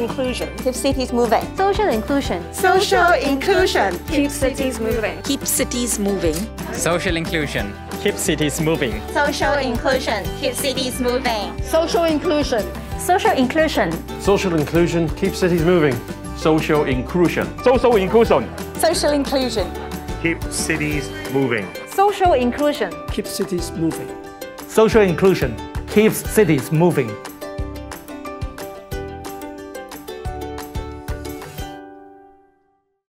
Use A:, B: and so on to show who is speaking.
A: inclusion.
B: Keep cities moving.
C: Social inclusion.
A: Social inclusion.
D: Keep cities moving.
E: Keep cities moving.
F: Social inclusion.
G: Keep cities moving.
B: Social inclusion. Keep cities moving.
D: Social inclusion.
C: Social inclusion.
H: Social inclusion. Keep cities moving.
I: Social inclusion.
G: Social inclusion.
B: Social inclusion.
J: Keep cities moving.
C: Social inclusion.
K: Keep cities moving.
L: Social inclusion keeps cities moving.